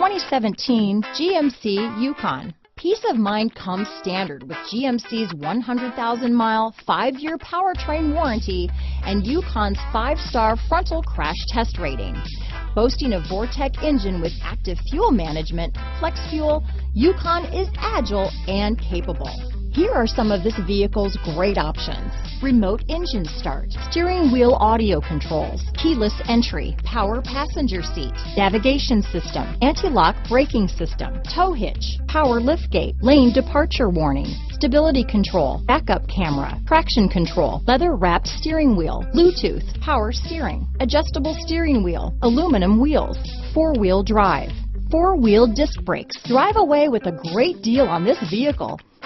2017 GMC Yukon. Peace of mind comes standard with GMC's 100,000-mile, five-year powertrain warranty and Yukon's five-star frontal crash test rating. Boasting a Vortec engine with active fuel management, flex fuel, Yukon is agile and capable. Here are some of this vehicle's great options. Remote engine start, steering wheel audio controls, keyless entry, power passenger seat, navigation system, anti-lock braking system, tow hitch, power liftgate, lane departure warning, stability control, backup camera, traction control, leather wrapped steering wheel, Bluetooth, power steering, adjustable steering wheel, aluminum wheels, four wheel drive, four wheel disc brakes. Drive away with a great deal on this vehicle.